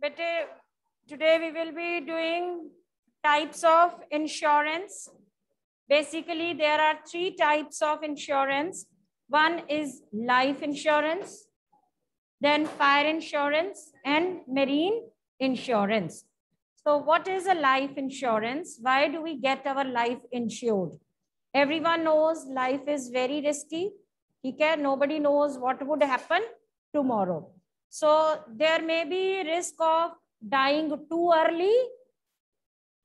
Bete, today we will be doing types of insurance. Basically, there are three types of insurance. One is life insurance, then fire insurance and marine insurance. So what is a life insurance? Why do we get our life insured? Everyone knows life is very risky. Okay, nobody knows what would happen tomorrow. So there may be risk of dying too early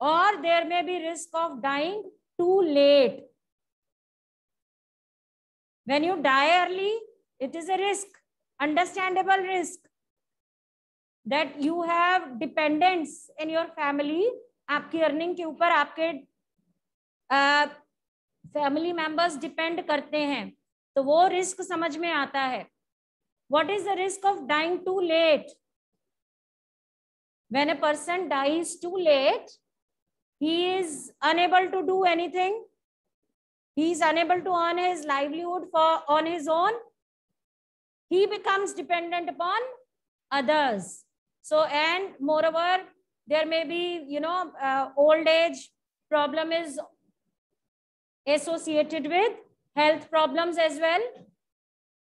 or there may be risk of dying too late. When you die early, it is a risk, understandable risk that you have dependents in your family. आपकी earning के ऊपर आपके family members depend करते हैं तो वो risk समझ में आता है what is the risk of dying too late? When a person dies too late he is unable to do anything. He is unable to earn his livelihood for on his own. He becomes dependent upon others. So and moreover there may be you know uh, old age problem is associated with health problems as well.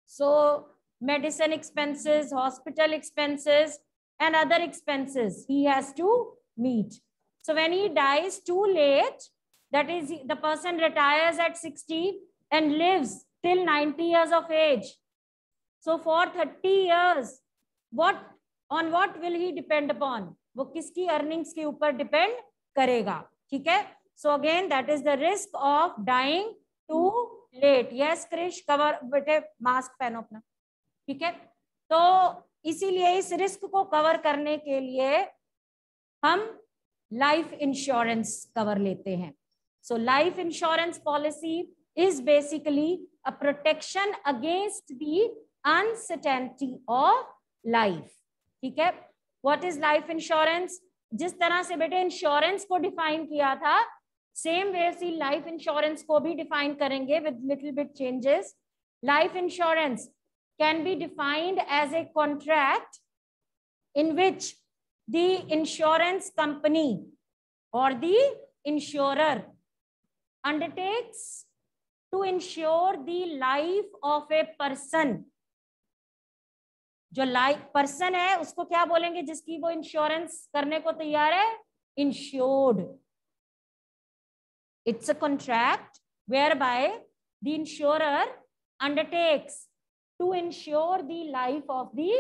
So medicine expenses, hospital expenses, and other expenses he has to meet. So when he dies too late, that is the person retires at 60 and lives till 90 years of age. So for 30 years, what on what will he depend upon? वो किसकी earnings के ऊपर depend करेगा ठीक है So again, that is the risk of dying too late. Yes, Krish, cover बेटे mask पहनो अपना ठीक है? तो इसीलिए इस रिस्क को कवर करने के लिए हम लाइफ इंश्योरेंस कवर लेते हैं। So life insurance policy is basically a protection against the uncertainty of life ठीक है? व्हाट इज़ लाइफ इंश्योरेंस जिस तरह से बेटे इंश्योरेंस को डिफाइन किया था same way see life insurance को भी डिफाइन करेंगे with little bit changes life insurance can be defined as a contract in which the insurance company or the insurer undertakes to insure the life of a person जो life person है उसको क्या बोलेंगे जिसकी वो insurance करने को तैयार है insured it's a contract whereby the insurer undertakes to ensure the life of the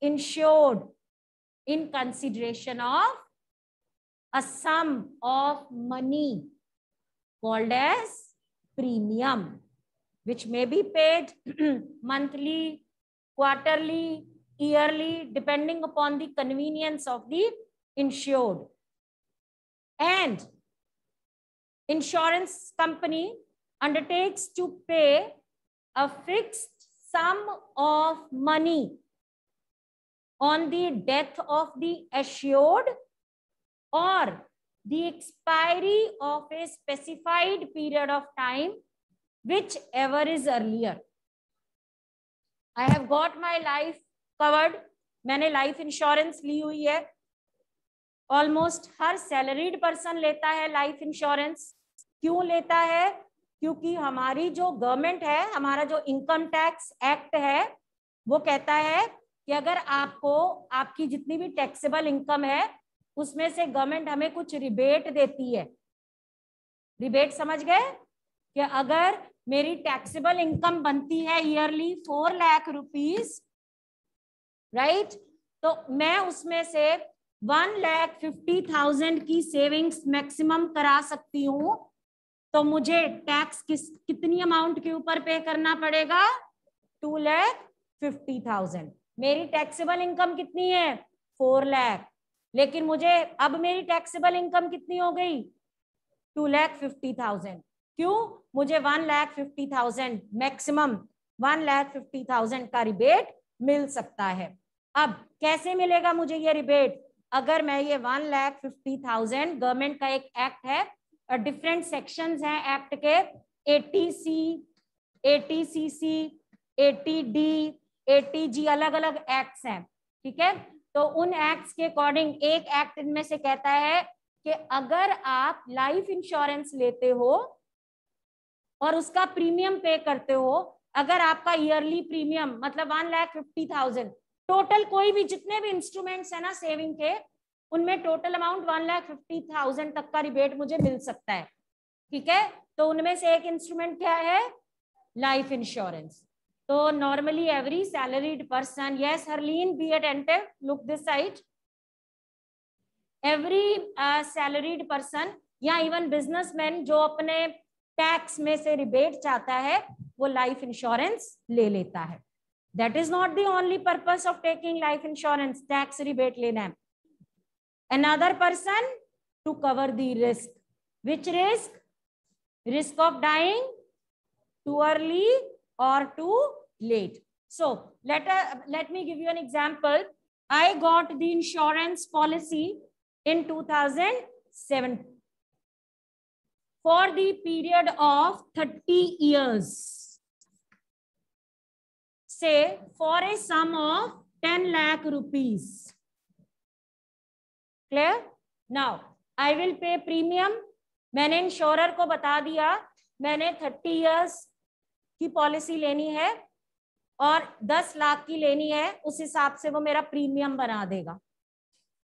insured in consideration of a sum of money called as premium, which may be paid monthly, quarterly, yearly, depending upon the convenience of the insured. And insurance company undertakes to pay a fixed sum of money on the death of the assured or the expiry of a specified period of time, whichever is earlier. I have got my life covered. मैंने life insurance ली हुई है almost हर salaried person लेता है life insurance क्यों लेता है क्योंकि हमारी जो गवर्नमेंट है, हमारा जो इनकम टैक्स एक्ट है, वो कहता है कि अगर आपको, आपकी जितनी भी टैक्सेबल इनकम है, उसमें से गवर्नमेंट हमें कुछ रिबेट देती है। रिबेट समझ गए? कि अगर मेरी टैक्सेबल इनकम बनती है yearly four lakh rupees right तो मैं उसमें से वन लैख फिफ्टी थाउज़ेंड की सेविंग्स मैक्सिमम करा सकती हूँ। तो मुझे टैक्स किस, कितनी अमाउंट के ऊपर पे करना पड़ेगा? टू लैख फिफ्टी थाउज़ेंड मेरी टैक्सेबल इनकम कितनी है? फोर लैख लेकिन मुझे, अब मेरी टैक्सेबल इनकम कितनी हो गई? टू लैख फिफ्टी थाउज़ेंड क्यों? मुझे one lakh fifty thousand maximum one lakh fifty thousand का रिबेट मिल सकता है। अब कैसे मिलेगा मुझे ये रिबेट अगर मैं ये one lakh fifty thousand government का एक एक्ट है डिफरेंट सेक्शंस हैं एक्ट के eighty C eighty C C eighty D eighty G अलग अलग एक्ट्स हैं, ठीक है? तो उन एक्ट्स के अकॉर्डिंग एक एक्ट इनमें से कहता है कि अगर आप लाइफ इंश्योरेंस लेते हो और उसका प्रीमियम पे करते हो, अगर आपका ईयरली प्रीमियम मतलब one lakh fifty thousand total कोई भी जितने भी इंस्ट्रूमेंट्स है ना सेविंग के उनमें total amount one lakh fifty thousand तक का रिबेट मुझे मिल सकता है। ठीक है? तो उनमें से एक इंस्ट्रूमेंट क्या है? लाइफ इंश्योरेंस तो normally every salaried person yes Harleen be attentive look this side every salaried person या इवन बिजनेसमैन जो अपने टैक्स में से रिबेट चाहता है, वो लाइफ इंश्योरेंस ले लेता है। That is not the only purpose of taking life insurance tax rebate लेना है। Another person to cover the risk. Which risk? Risk of dying too early or too late. So let uh, let me give you an example. I got the insurance policy in 2007 for the period of 30 years. Say for a sum of 10 lakh rupees clear now I will pay premium मैंने insurer को बता दिया। मैंने thirty years की policy लेनी है और दस लाख की लेनी है, उस हिसाब से वो मेरा प्रीमियम बना देगा।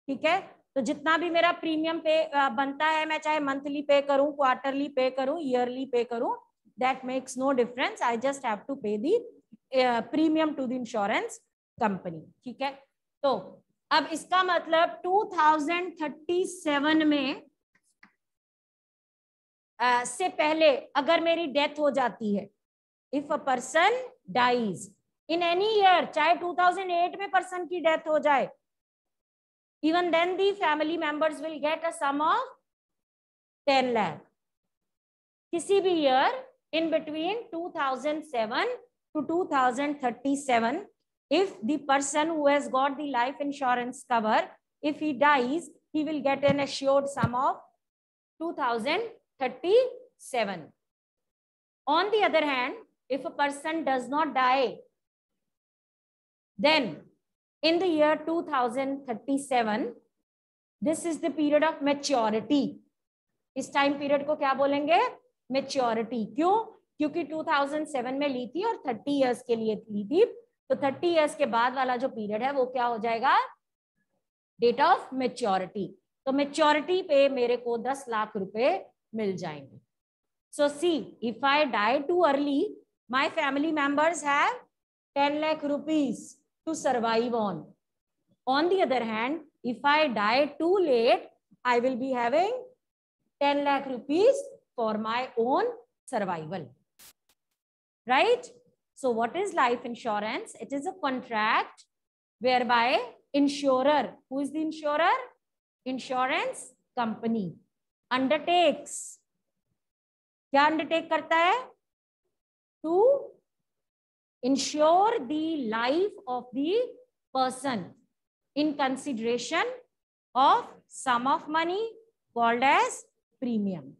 ठीक है? तो जितना भी मेरा प्रीमियम पे बनता है, मैं चाहे मंथली पे करूँ क्वार्टरली पे करूँ ईयरली पे करूँ that makes no difference I just have to pay the premium to the insurance company ठीक है? तो अब इसका मतलब 2037 में आ, से पहले अगर मेरी डेथ हो जाती है if a person dies in any year चाहे 2008 में पर्सन की डेथ हो जाए even then the family members will get a sum of 10 lakh किसी भी year in between 2007 to 2037 if the person who has got the life insurance cover, if he dies, he will get an assured sum of 2037. On the other hand, if a person does not die, then in the year 2037, this is the period of maturity. इस time period को क्या बोलेंगे maturity क्यों क्योंकि 2007 में ली थी और 30 years के लिए ली थी तो थर्टी ईयर्स के बाद वाला जो पीरियड है, वो क्या हो जाएगा? डेट ऑफ़ मेच्योरिटी तो मेच्योरिटी पे मेरे को दस लाख रुपए मिल जाएँगे। So see if I die too early my family members have ten lakh rupees to survive on on the other hand if I die too late I will be having ten lakh rupees for my own survival right So what is life insurance? It is a contract whereby insurer, who is the insurer? Insurance company undertakes. Kya undertake karta hai? To insure the life of the person in consideration of sum of money called as premium.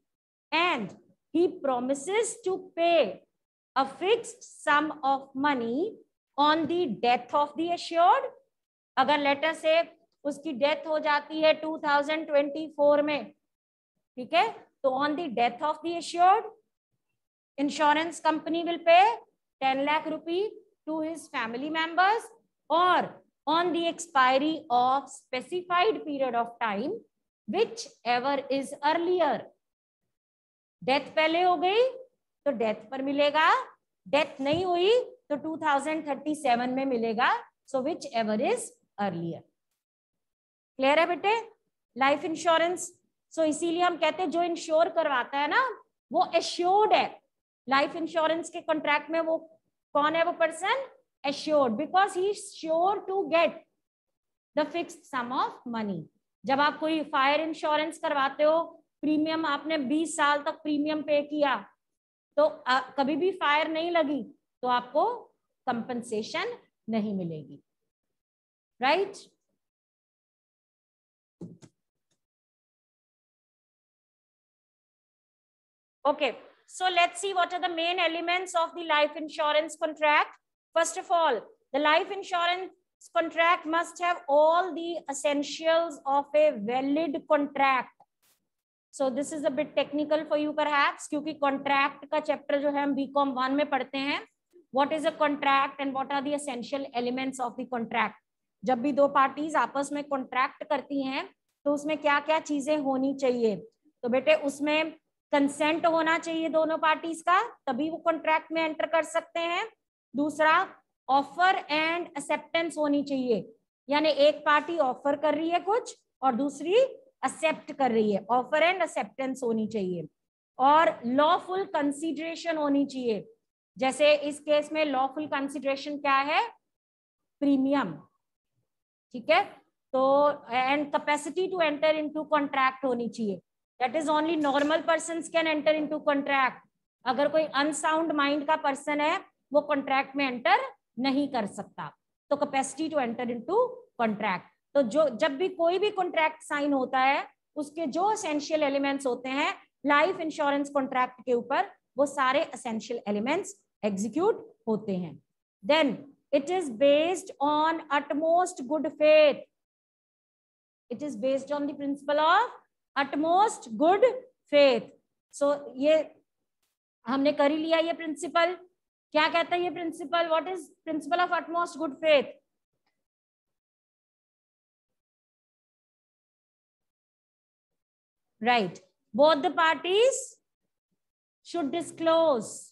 And he promises to pay a fixed sum of money on the death of the assured अगर later से उसकी death हो जाती है 2024 में ठीक है तो on the death of the assured insurance company will pay 10 lakh rupee to his family members और on the expiry of specified period of time whichever is earlier death पहले हो गई तो डेथ पर मिलेगा। डेथ नहीं हुई तो 2037 में मिलेगा। So whichever is earlier clear है बेटे? लाइफ इंश्योरेंस सो इसीलिए हम कहते हैं, जो इंश्योर करवाता है ना, वो एश्योर्ड है। लाइफ इंश्योरेंस के कॉन्ट्रैक्ट में वो कौन है वो person assured because he sure to get the fix sum of money जब आप कोई फायर इंश्योरेंस करवाते हो प्रीमियम आपने 20 साल तक प्रीमियम पे किया तो आ, कभी भी फायर नहीं लगी तो आपको कंपनसेशन नहीं मिलेगी right right? okay so let's see what are the main elements of the life insurance contract first of all the life insurance contract must have all the essentials of a valid contract. So this is bit technical for you perhaps, क्योंकि contract का chapter जो है हम BCom one में पढ़ते हैं। What is a contract and what are the essential elements of the contract. जब भी दो पार्टीज़ आपस में कॉन्ट्रैक्ट करती हैं तो उसमें क्या क्या चीज़ें होनी चाहिए? तो बेटे उसमें कंसेंट होना चाहिए दोनों पार्टीज़ का, तभी वो कॉन्ट्रैक्ट में एंटर कर सकते हैं। दूसरा ऑफ़र एंड एक्सेप्टेंस होनी चाहिए। यानी एक पार्टी ऑफ़र कर रही है कुछ और दूसरी एक्सेप्ट कर रही है. ऑफ़र एंड एक्सेप्टेंस होनी चाहिए. और लॉफुल कंसिडरेशन होनी चाहिए. जैसे इस केस में लॉफुल कंसिडरेशन क्या है? प्रीमियम ठीक है? तो and capacity to enter into contract होनी चाहिए. That is only normal person can enter into contract अगर कोई अनसाउंड माइंड का पर्सन है, वो कॉन्ट्रैक्ट में एंटर नहीं कर सकता. तो capacity to enter into contract तो जो, जब भी कोई भी कॉन्ट्रैक्ट साइन होता है, उसके जो असेंशियल एलिमेंट्स होते हैं लाइफ इंश्योरेंस कॉन्ट्रैक्ट के ऊपर, वो सारे असेंशियल एलिमेंट्स एग्जीक्यूट होते हैं। Then it is based on utmost good faith it is based on the principle of utmost good faith so ये, हमने कर ही लिया ये प्रिंसिपल क्या कहता है ये principle what is principle of utmost good faith right. Both the parties should disclose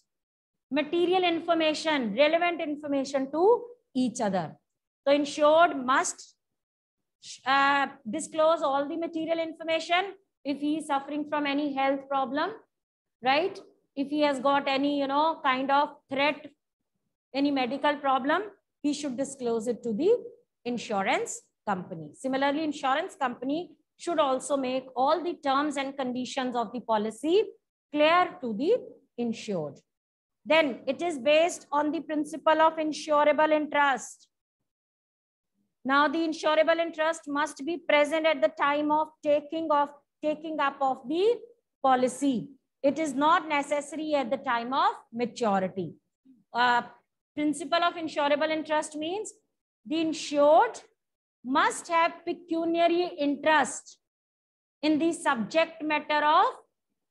material information relevant information to each other. So insured must uh, disclose all the material information if he is suffering from any health problem right? If he has got any you know kind of threat any medical problem he should disclose it to the insurance company. Similarly insurance company should also make all the terms and conditions of the policy clear to the insured. Then it is based on the principle of insurable interest. Now the insurable interest must be present at the time of taking of taking up of the policy. It is not necessary at the time of maturity. Uh, principle of insurable interest means the insured must have pecuniary interest in the subject matter of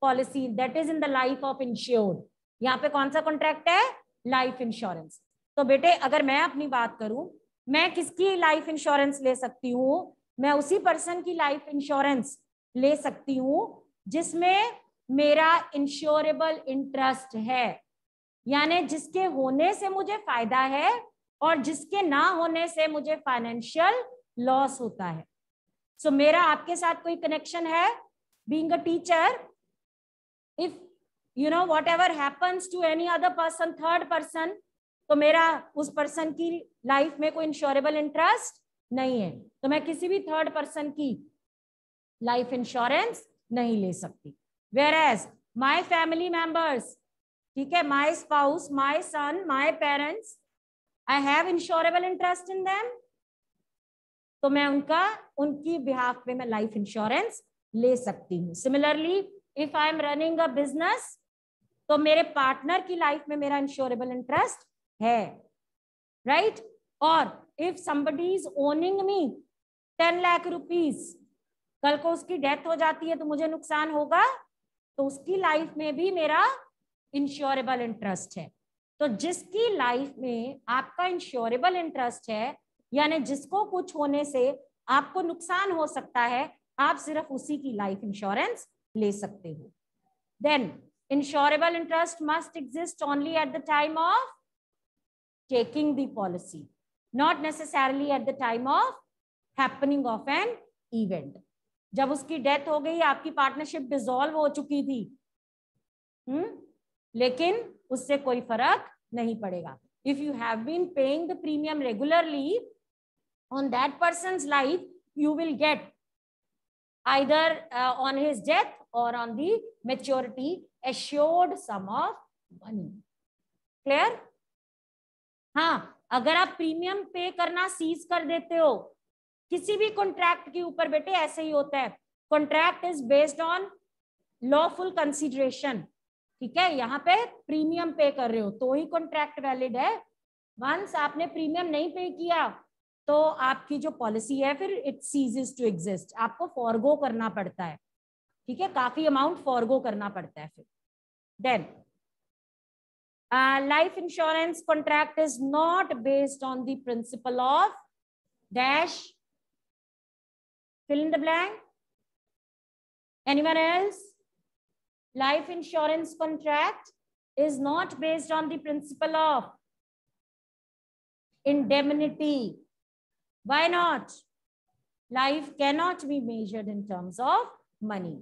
policy, that is in the life of insured. यहाँ पे कौन सा contract है? Life insurance तो बेटे, अगर मैं अपनी बात करूँ, मैं किसकी लाइफ इंश्योरेंस ले सकती हूँ? मैं उसी पर्सन की लाइफ इंश्योरेंस ले सकती हूँ, जिसमें मेरा इंश्योरेबल इंटरेस्ट है। यानी जिसके होने से मुझे फ़ायदा है और जिसके ना होने से मुझे फाइनेंशियल लॉस होता है। सो so, मेरा आपके साथ कोई कनेक्शन है? Being a teacher if you know whatever happens to any other person third person तो मेरा उस पर्सन की लाइफ में कोई इंश्योरेबल इंटरेस्ट नहीं है। तो मैं किसी भी थर्ड पर्सन की लाइफ इंश्योरेंस नहीं ले सकती। Whereas my family members ठीक है my spouse my son my parents I have insurable interest in them तो मैं उनका, उनकी बिहाफ पे मैं लाइफ इंश्योरेंस ले सकती हूँ similarly if I am running a business तो मेरे पार्टनर की लाइफ में मेरा इंश्योरेबल इंटरेस्ट है राइट right? और if somebody is owning me ten lakh rupees कल को उसकी डेथ हो जाती है तो मुझे नुकसान होगा तो उसकी लाइफ में भी मेरा इंश्योरेबल इंटरेस्ट है तो जिसकी लाइफ में आपका इंश्योरेबल इंटरेस्ट है यानी जिसको कुछ होने से आपको नुकसान हो सकता है, आप सिर्फ़ उसी की लाइफ इंश्योरेंस ले सकते हो। Then insurable interest must exist only at the time of taking the policy not necessarily at the time of happening of an event जब उसकी डेथ हो गई, आपकी पार्टनरशिप डिसॉल्व हो चुकी थी हम्म लेकिन उससे कोई फ़र्क नहीं पड़ेगा। If you have been paying the premium regularly on that person life you will get either on his death और on the maturity assured sum of money clear हाँ अगर आप प्रीमियम पे करना सीज कर देते हो, किसी भी कॉन्ट्रैक्ट के ऊपर बेटे, ऐसे ही होता है। Contract is based on lawful consideration ठीक है? यहाँ पे प्रीमियम पे कर रहे हो तो ही कॉन्ट्रैक्ट वैलिड है। वंस आपने प्रीमियम नहीं पे किया तो आपकी जो पॉलिसी है, फिर इट सीजेस टू एग्जिस्ट आपको फॉरगो करना पड़ता है। ठीक है? काफ़ी अमाउंट फॉरगो करना पड़ता है फिर। Then life insurance contract is not based on the principle of dash fill in the blank. Anyone else? Life insurance contract is not based on the principle of indemnity. Why not? Life cannot be measured in terms of money.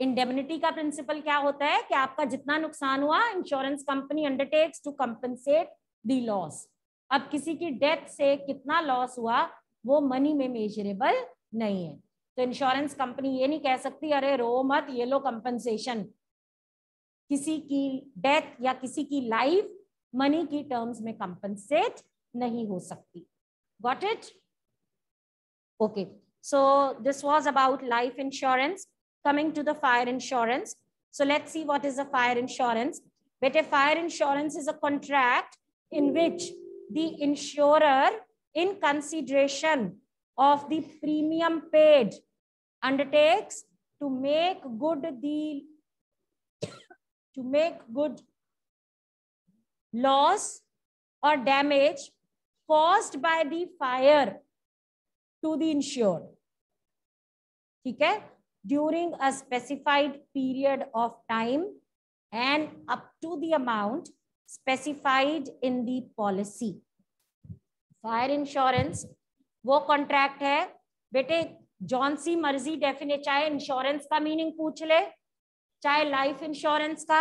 Indemnity का principle क्या होता है? कि आपका जितना नुकसान हुआ insurance company undertakes to compensate the loss अब किसी की डेथ से कितना लॉस हुआ, वो मनी में मेजरेबल नहीं है. तो इंश्योरेंस कंपनी ये नहीं कह सकती, अरे, रो मत, ये लो कंपनसेशन किसी की डेथ या किसी की लाइफ मनी की टर्म्स में कंपनसेट नहीं हो सकती. Got it Okay, so this was about life insurance. Coming to the fire insurance. So let's see what is a fire insurance. But a fire insurance is a contract in which the insurer, in consideration of the premium paid, undertakes to make good the to make good loss or damage caused by the fire to the insured. ठीक है? During a specified period of time and up to the amount specified in the policy. Fire insurance वो contract है। बेटे John C मर्ज़ी definite चाहे insurance का meaning पूछ ले, चाहे लाइफ इंश्योरेंस का,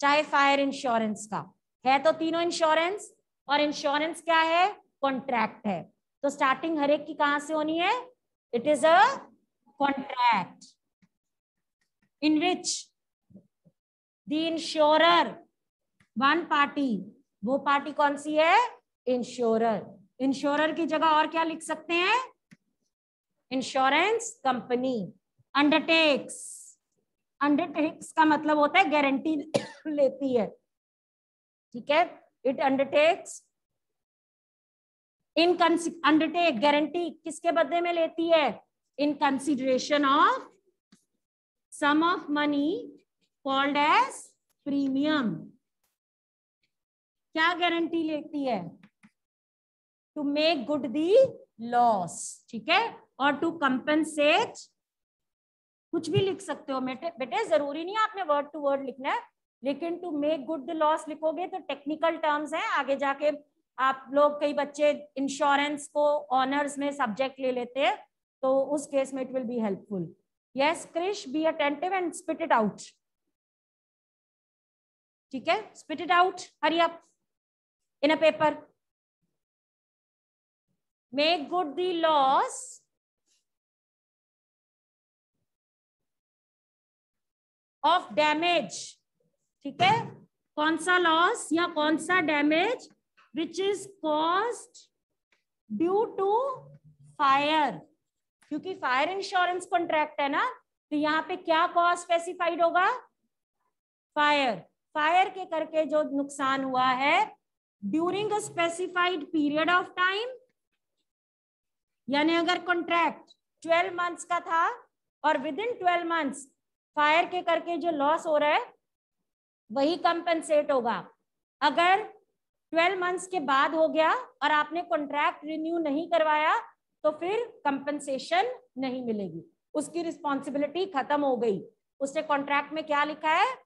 चाहे फायर इंश्योरेंस का। है तो तीनों इंश्योरेंस और इंश्योरेंस क्या है? कॉन्ट्रैक्ट है। तो स्टार्टिंग हर एक की कहाँ से होनी है? It is a contract in which the insurer one party वो पार्टी कौन सी है? इंश्योरर इंश्योरर की जगह और क्या लिख सकते हैं? इंश्योरेंस कंपनी अंडरटेक्स अंडरटेक्स का मतलब होता है गारंटी लेती है। ठीक है? इट अंडरटेक्स अंडरटेक गारंटी किसके बदले में लेती है? In consideration of sum of money called as premium क्या गारंटी लेती है? To make good the loss ठीक है? और टू कंपनसेट कुछ भी लिख सकते हो, बेटे बेटे, ज़रूरी नहीं आपने वर्ड टू वर्ड लिखना है, लेकिन to make good the loss लिखोगे तो टेक्निकल टर्म्स हैं, आगे जाके आप लोग कई बच्चे इंश्योरेंस को ऑनर्स में सब्जेक्ट ले लेते हैं तो उस केस में it will be helpful yes Krish be attentive and spit it out ठीक है? Spit it out hurry up in a paper make good the loss of damage ठीक है? कौन सा लॉस या कौन सा damage which is caused due to fire. क्योंकि फायर इंश्योरेंस कॉन्ट्रैक्ट है ना तो यहाँ पे क्या कॉज स्पेसिफाइड होगा? फायर फायर के करके जो नुकसान हुआ है during a specified period of time यानी अगर कॉन्ट्रैक्ट 12 मंथ्स का था, और within twelve months fire के करके जो लॉस हो रहा है, वही कंपनसेट होगा। अगर ट्वेल्व मंथ्स के बाद हो गया और आपने कॉन्ट्रैक्ट रिन्यू नहीं करवाया तो फिर कंपनसेशन नहीं मिलेगी। उसकी रिस्पॉन्सिबिलिटी खत्म हो गई। उसने कॉन्ट्रैक्ट में क्या लिखा है?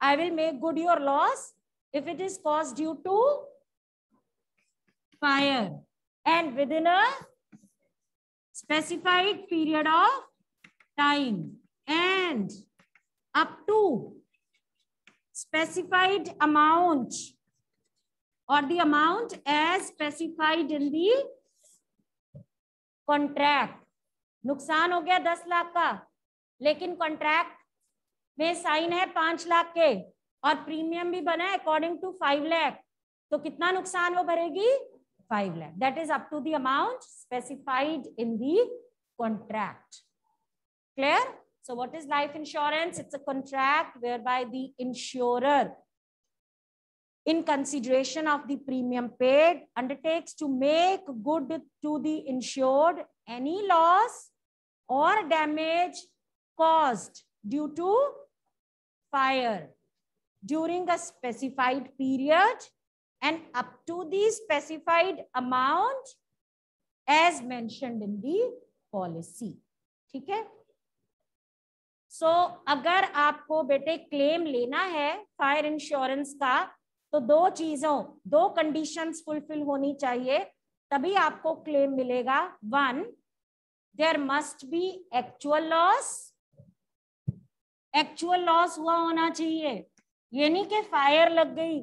I will make good your loss if it is cause due to fire and within a specified period of time and up to specified amount or the amount as specified in the contract. नुकसान हो गया दस लाख का, लेकिन contract में sign है पाँच लाख के, और प्रीमियम भी बना है अकॉर्डिंग टू फाइव लैख तो कितना नुकसान वो भरेगी? Five lakh that is up to the amount specified in the contract clear? So what is life insurance? It's contract contract whereby the insurer in consideration of the premium paid undertakes to make good to the insured any loss or damage caused due to fire during a specified period and up to the specified amount as mentioned in the policy ठीक है सो so, अगर आपको बेटे claim लेना है fire insurance का तो दो चीज़ों, दो कंडीशंस फुलफिल होनी चाहिए, तभी आपको क्लेम मिलेगा। One there must be actual loss actual loss हुआ होना चाहिए। ये नहीं कि फायर लग गई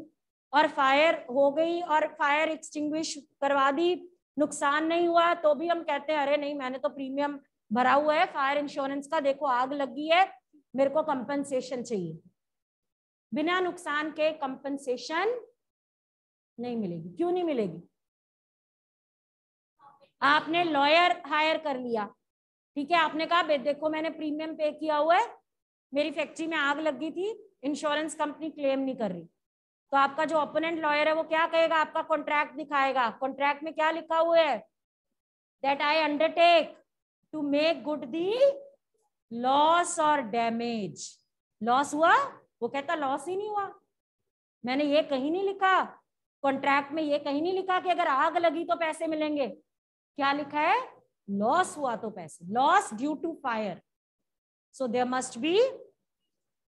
और फायर हो गई और फायर एक्सटिंग्विश करवा दी, नुकसान नहीं हुआ तो भी हम कहते हैं, अरे नहीं, मैंने तो प्रीमियम भरा हुआ है फायर इंश्योरेंस का देखो आग लगी है, मेरे को कंपनसेशन चाहिए। बिना नुकसान के कंपनसेशन नहीं मिलेगी। क्यों नहीं मिलेगी? आपने लॉयर हायर कर लिया। ठीक है, आपने कहा देखो, मैंने प्रीमियम पे किया हुआ है। मेरी फैक्ट्री में आग लगी थी इंश्योरेंस कंपनी क्लेम नहीं कर रही। तो आपका जो ओपोनेंट लॉयर है, वो क्या कहेगा? आपका कॉन्ट्रैक्ट दिखाएगा। कॉन्ट्रैक्ट में क्या लिखा हुआ है? That I undertake to make good the loss और डैमेज लॉस हुआ? वो कहता लॉस ही नहीं हुआ। मैंने ये कहीं नहीं लिखा। कॉन्ट्रैक्ट में ये कहीं नहीं लिखा कि अगर आग लगी तो पैसे मिलेंगे। क्या लिखा है? लॉस हुआ तो पैसे। Loss due to fire so there must be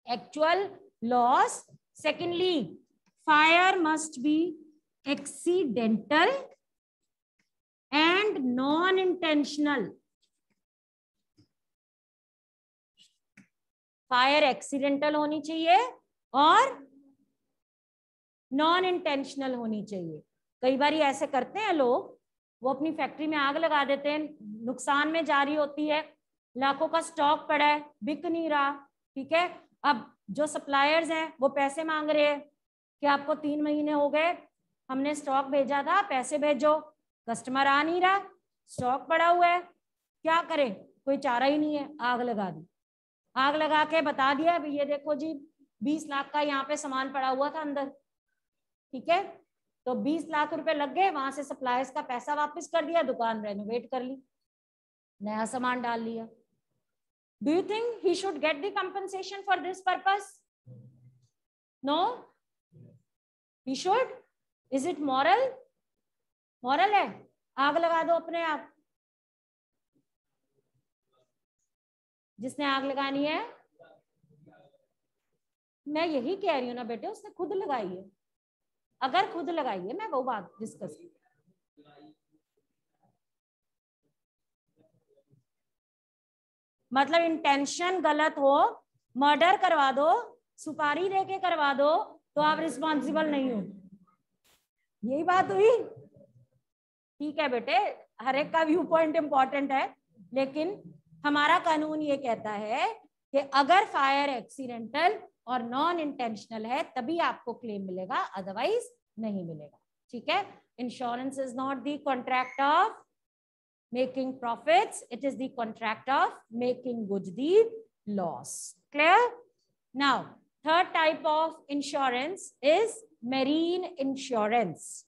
actual loss secondly fire must be accidental and non intentional fire accidental होनी चाहिए और नॉन इंटेंशनल होनी चाहिए। कई बार ऐसे करते हैं लोग, वो अपनी फैक्ट्री में आग लगा देते हैं, नुकसान में जारी होती है, लाखों का स्टॉक पड़ा है, बिक नहीं रहा, ठीक है? अब जो सप्लायर्स हैं, वो पैसे मांग रहे हैं, कि आपको तीन महीने हो गए, हमने स्टॉक भेजा था, पैसे भेजो, कस्टमर आ नहीं रहा, स्टॉक पड़ा हुआ है, क्या करें? कोई चारा ही नहीं है, आग लगा दी। आग लगा के बता दिया, अभी ये देखो जी, बीस लाख का यहाँ पे सामान पड़ा हुआ था अंदर, ठीक है? तो बीस लाख रुपए लग गए, वहाँ से सप्लायर्स का पैसा वापस कर दिया, दुकान रेनोवेट कर ली, नया सामान डाल लिया। Do you think he should get the compensation for this purpose no he should is it moral moral है। आग लगा दो अपने आप। जिसने आग लगानी है। मैं यही कह रही हूँ ना बेटे, उसने खुद लगाई है। अगर खुद लगाई है, मैं वो बात डिस्कस मतलब इंटेंशन गलत हो मर्डर करवा दो, सुपारी दे के करवा दो तो आप रिस्पॉन्सिबल नहीं हो। यही बात हुई। ठीक है बेटे, हर एक का व्यू पॉइंट इंपॉर्टेंट है, लेकिन हमारा कानून ये कहता है कि अगर फायर एक्सीडेंटल और नॉन इंटेंशनल है, तभी आपको क्लेम मिलेगा अदरवाइज़ नहीं मिलेगा। ठीक है? Insurance is not the contract of making profits it is the contract of making good the loss clear now third type of insurance is marine insurance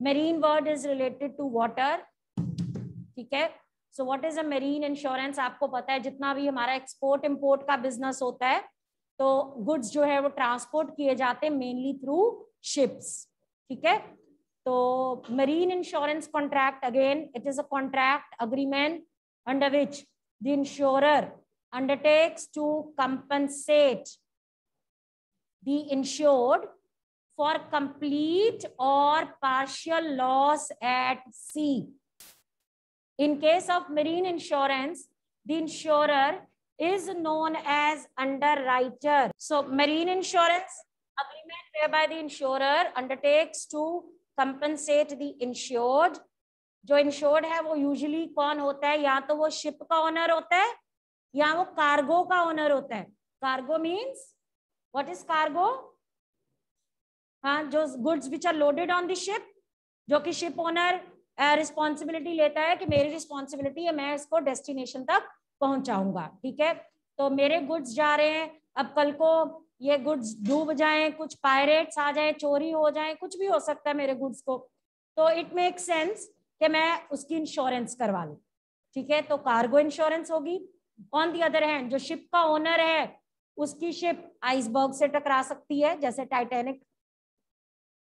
marine word is related to water ठीक है? So what is a marine insurance आपको पता है, जितना भी हमारा export import का business होता है तो गुड्स जो है वो ट्रांसपोर्ट किए जाते हैं मेनली थ्रू शिप्स ठीक है? तो marine insurance contract again it is a contract agreement under which the insurer undertakes to compensate the insured for complete or partial loss at sea. In case of marine insurance, the insurer is known as underwriter. So marine insurance agreement whereby the insurer undertakes to compensate the insured. जो insured है वो usually कौन होता है या तो वो ship का ओनर होता है या वो कार्गो का ओनर होता है cargo means what is cargo हाँ जो goods which are loaded on the ship जो कि शिप ओनर रिस्पॉन्सिबिलिटी लेता है कि मेरी रिस्पॉन्सिबिलिटी है, मैं इसको डेस्टिनेशन तक पहुंचाऊँगा, ठीक है? तो मेरे गुड्स जा रहे हैं, अब कल को ये गुड्स डूब जाए, कुछ पायरेट्स आ जाए, चोरी हो जाए, कुछ भी हो सकता है मेरे गुड्स को। तो इट मेक सेंस कि मैं उसकी इंश्योरेंस करवा लू, ठीक है? तो कार्गो इंश्योरेंस होगी। ऑन दी अदर हैंड जो शिप का ओनर है, उसकी शिप आइसबर्ग से टकरा सकती है, जैसे टाइटेनिक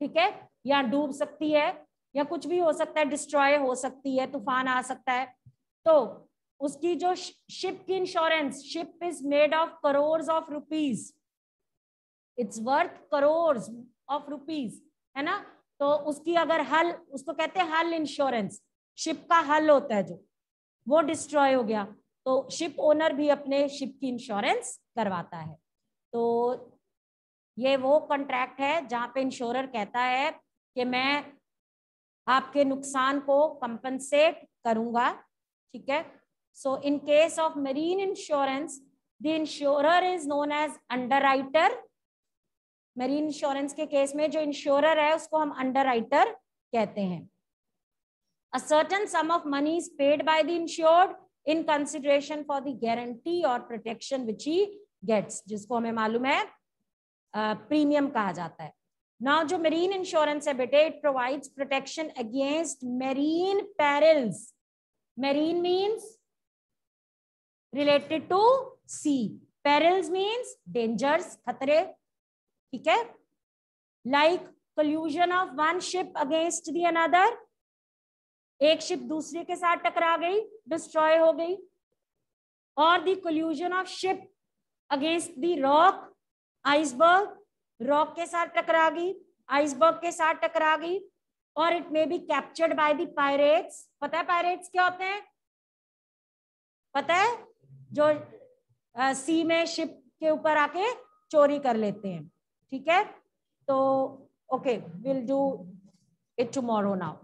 ठीक है? या डूब सकती है या कुछ भी हो सकता है डिस्ट्रॉय हो सकती है, तूफ़ान आ सकता है। तो उसकी जो शिप की insurance ship is made of crore of rupees it's worth crore of rupees है ना? तो उसकी अगर हल, उसको कहते हैं हल इंश्योरेंस शिप का हल होता है जो, वो डिस्ट्रॉय हो गया। तो शिप ओनर भी अपने शिप की इंश्योरेंस करवाता है। तो ये वो कॉन्ट्रैक्ट है जहाँ पे इंश्योरर कहता है कि मैं आपके नुकसान को कंपनसेट करूँगा ठीक है? So in case of marine insurance the insurer is known as under marine insurance के केस में जो इंश्योरर है उसको हम अंडर कहते हैं। A certain sum of money is paid by the insured in consideration for the guarantee or protection which he gets, जिसको हमें मालूम है प्रीमियम कहा जाता है। नाउ जो मेरीन इंश्योरेंस है बेटे it provides protection against marine perils marine means related to sea perils means dangers खतरे, ठीक है? Like collusion of one ship against the another. एक शिप दूसरे के साथ टकरा गई डिस्ट्रॉय हो गई. और the collusion of ship against the rock iceberg rock के साथ टकरा गई आइसबर्ग के साथ टकरा गई और it may be captured by the pirates पता है पायरेट्स क्या होते हैं? पता है? जो आ, सी में शिप के ऊपर आके चोरी कर लेते हैं। ठीक है? तो okay will do it tomorrow now